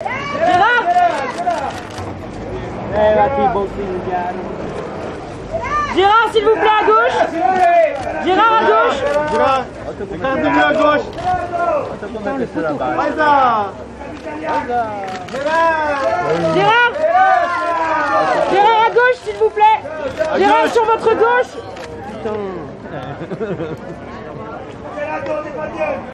Gérard Gérard, s'il vous plaît, à gauche Gérard, à gauche. Gérard, à gauche. Gérard. Gérard, à gauche, s'il vous plaît. Gérard, sur votre gauche.